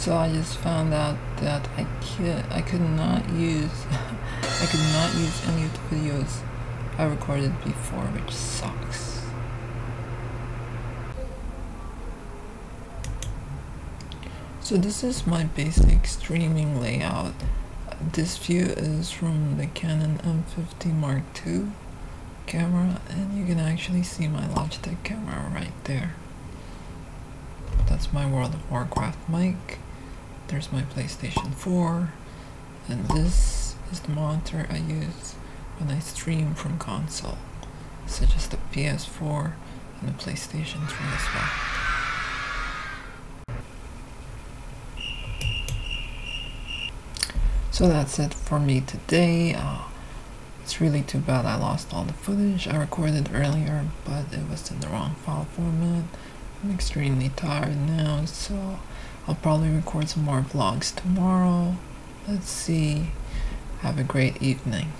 So I just found out that I could I could not use I could not use any of the videos I recorded before, which sucks. So this is my basic streaming layout. This view is from the Canon M50 Mark II camera and you can actually see my Logitech camera right there. That's my World of Warcraft mic. There's my PlayStation 4 and this is the monitor I use when I stream from console, such as the PS4 and the PlayStation 3 as well. So that's it for me today. Uh, it's really too bad I lost all the footage I recorded earlier, but it was in the wrong file format. I'm extremely tired now, so I'll probably record some more vlogs tomorrow. Let's see. Have a great evening.